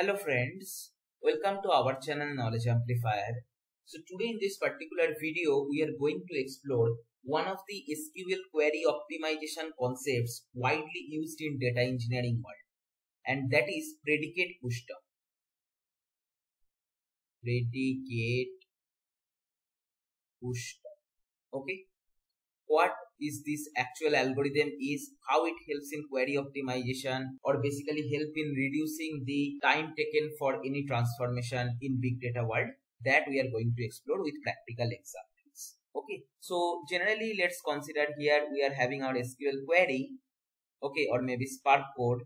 Hello friends, welcome to our channel Knowledge Amplifier. So today in this particular video, we are going to explore one of the SQL query optimization concepts widely used in data engineering world and that is predicate pushdown. Predicate pushdown. Okay. What is this actual algorithm is, how it helps in query optimization or basically help in reducing the time taken for any transformation in big data world that we are going to explore with practical examples. Okay, so generally let's consider here we are having our SQL query, okay, or maybe Spark code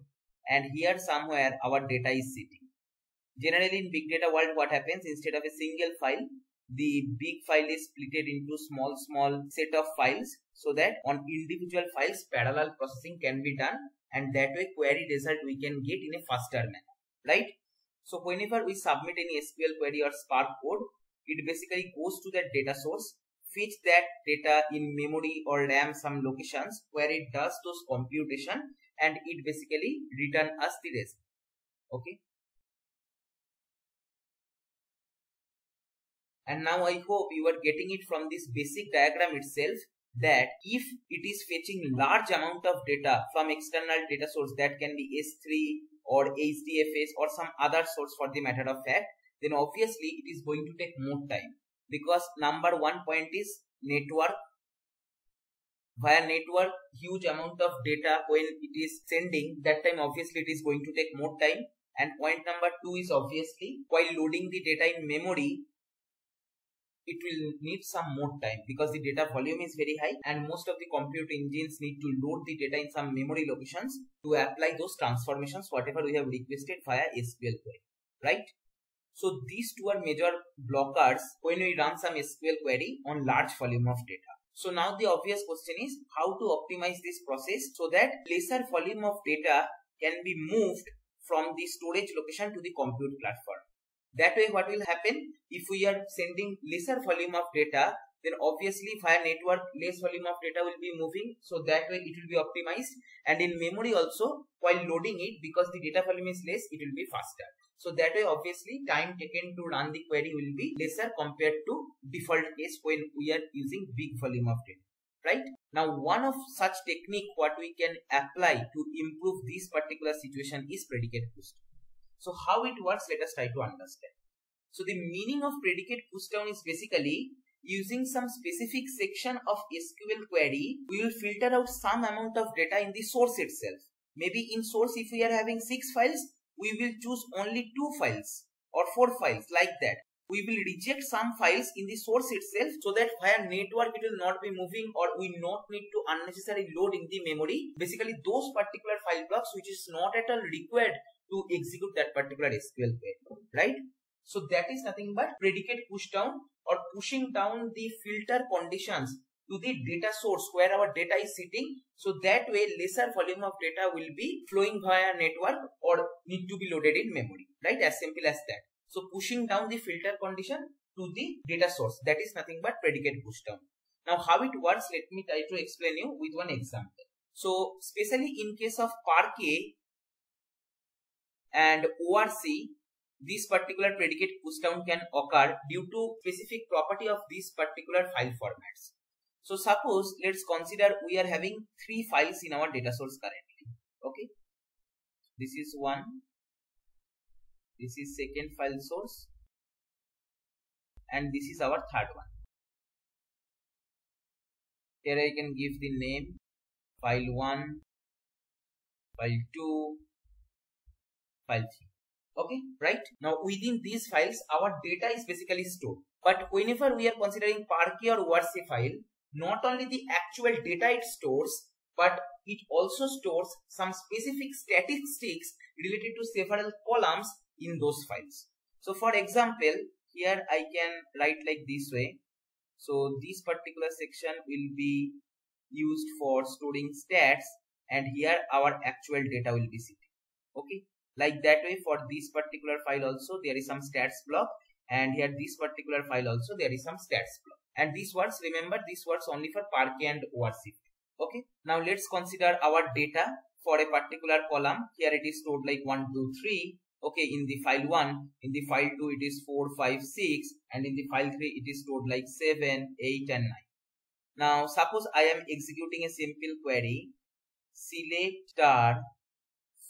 and here somewhere our data is sitting. Generally in big data world what happens instead of a single file the big file is split into small small set of files so that on individual files parallel processing can be done and that way query result we can get in a faster manner right? So whenever we submit any sql query or spark code it basically goes to that data source fetch that data in memory or ram some locations where it does those computation and it basically return us the result okay And now I hope you are getting it from this basic diagram itself that if it is fetching large amount of data from external data source that can be S3 or HDFS or some other source for the matter of fact, then obviously it is going to take more time because number one point is network. Via network, huge amount of data when it is sending, that time obviously it is going to take more time. And point number two is obviously while loading the data in memory, it will need some more time because the data volume is very high and most of the compute engines need to load the data in some memory locations to apply those transformations whatever we have requested via SQL query, right? So these two are major blockers when we run some SQL query on large volume of data. So now the obvious question is how to optimize this process so that lesser volume of data can be moved from the storage location to the compute platform. That way what will happen? If we are sending lesser volume of data then obviously via network less volume of data will be moving. So that way it will be optimized. And in memory also while loading it because the data volume is less it will be faster. So that way obviously time taken to run the query will be lesser compared to default case when we are using big volume of data right? Now one of such technique what we can apply to improve this particular situation is predicate boost so how it works, let us try to understand. So the meaning of predicate pushdown is basically using some specific section of SQL query, we will filter out some amount of data in the source itself. Maybe in source, if we are having six files, we will choose only two files or four files like that. We will reject some files in the source itself so that via network it will not be moving or we not need to unnecessarily load in the memory. Basically those particular file blocks which is not at all required to execute that particular SQL query, right? So that is nothing but predicate push down or pushing down the filter conditions to the data source where our data is sitting. So that way lesser volume of data will be flowing via network or need to be loaded in memory, right? As simple as that. So pushing down the filter condition to the data source. That is nothing but predicate push down. Now how it works, let me try to explain you with one example. So especially in case of Parquet, and ORC, this particular predicate pushdown can occur due to specific property of these particular file formats. So suppose let's consider we are having three files in our data source currently. Okay. This is one. This is second file source. And this is our third one. Here I can give the name file 1, file 2, file 3 okay right? Now within these files our data is basically stored. But whenever we are considering parquet or ORC file not only the actual data it stores but it also stores some specific statistics related to several columns in those files. So for example here i can write like this way. So this particular section will be used for storing stats and here our actual data will be sitting. Okay like that way for this particular file also there is some stats block. And here this particular file also there is some stats block. And these words remember these words only for Parquet and ORC okay? Now let's consider our data for a particular column. Here it is stored like 1 2 3 okay? In the file 1 in the file 2 it is 4 5 6 and in the file 3 it is stored like 7 8 and 9 now suppose i am executing a simple query. Select star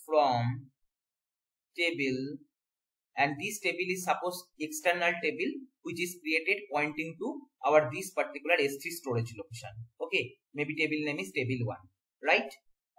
from table and this table is suppose external table which is created pointing to our this particular S3 storage location. Okay, maybe table name is table 1, right?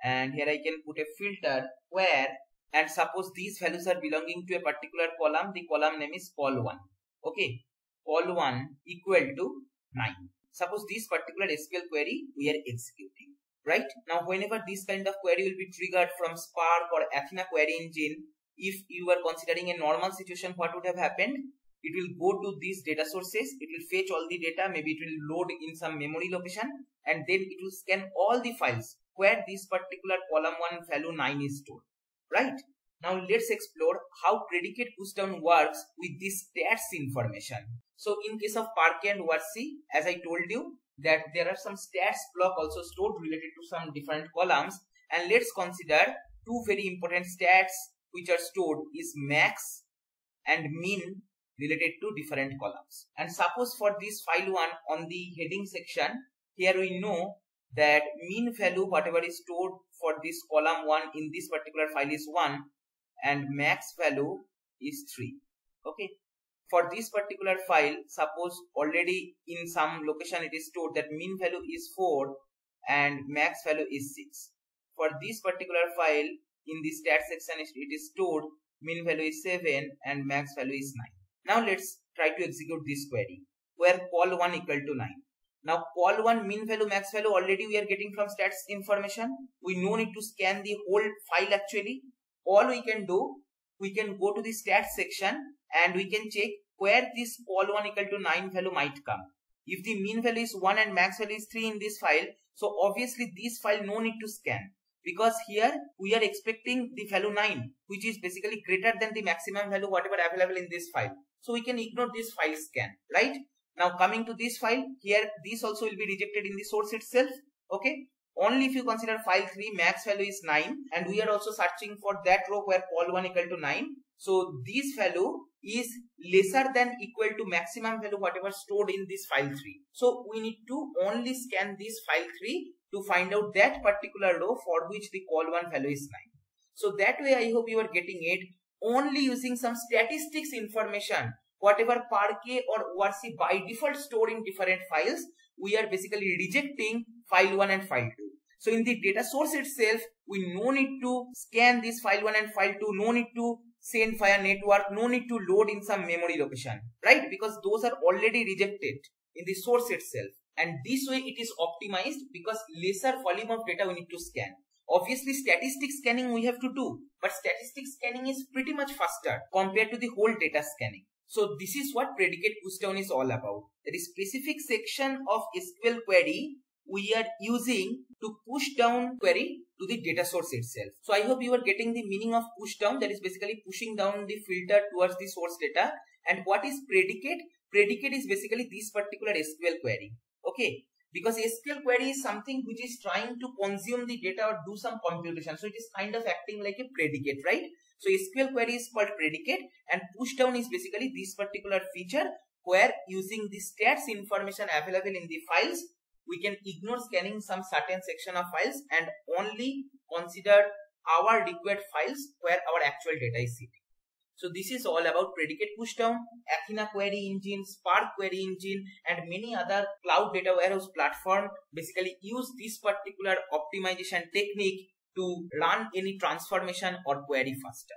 And here I can put a filter where and suppose these values are belonging to a particular column, the column name is col1. Okay, col1 equal to 9. Suppose this particular SQL query we are executing, right? Now whenever this kind of query will be triggered from Spark or Athena query engine, if you are considering a normal situation, what would have happened? It will go to these data sources, it will fetch all the data, maybe it will load in some memory location and then it will scan all the files where this particular column 1 value 9 is stored, right? Now let's explore how predicate pushdown works with this stats information. So in case of Parquet and ORC, as I told you that there are some stats block also stored related to some different columns and let's consider two very important stats which are stored is max and min related to different columns. And suppose for this file 1 on the heading section, here we know that min value whatever is stored for this column 1 in this particular file is 1 and max value is 3. Okay. For this particular file, suppose already in some location it is stored that min value is 4 and max value is 6. For this particular file, in the stat section it is stored min value is 7 and max value is 9. Now let's try to execute this query where col1 equal to 9. Now col1 min value max value already we are getting from stats information. We no need to scan the whole file actually. All we can do, we can go to the stats section and we can check where this col1 equal to 9 value might come. If the min value is 1 and max value is 3 in this file, so obviously this file no need to scan because here we are expecting the value 9 which is basically greater than the maximum value whatever available in this file. So we can ignore this file scan, right? Now coming to this file, here this also will be rejected in the source itself, okay? Only if you consider file 3 max value is 9 and we are also searching for that row where col1 equal to 9. So this value is lesser than equal to maximum value whatever stored in this file 3. So we need to only scan this file 3 to find out that particular row for which the col1 value is 9. So that way I hope you are getting it only using some statistics information whatever Parquet or ORC by default stored in different files we are basically rejecting file 1 and file 2. So in the data source itself we no need to scan this file 1 and file 2 no need to send via network no need to load in some memory location right because those are already rejected in the source itself and this way it is optimized because lesser volume of data we need to scan. Obviously statistic scanning we have to do but statistic scanning is pretty much faster compared to the whole data scanning. So this is what predicate pushdown is all about. That is specific section of SQL query we are using to push down query to the data source itself. So I hope you are getting the meaning of push down that is basically pushing down the filter towards the source data. And what is predicate? Predicate is basically this particular SQL query. Okay? Because SQL query is something which is trying to consume the data or do some computation. So it is kind of acting like a predicate right? So SQL query is called predicate and push down is basically this particular feature where using the stats information available in the files we can ignore scanning some certain section of files and only consider our required files where our actual data is sitting so this is all about predicate pushdown, Athena query engine, Spark query engine and many other cloud data warehouse platform basically use this particular optimization technique to run any transformation or query faster.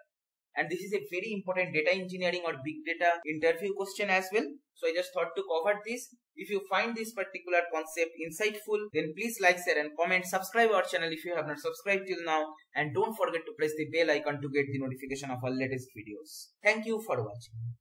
And this is a very important data engineering or big data interview question as well. So I just thought to cover this. If you find this particular concept insightful, then please like, share and comment. Subscribe our channel if you have not subscribed till now. And don't forget to press the bell icon to get the notification of our latest videos. Thank you for watching.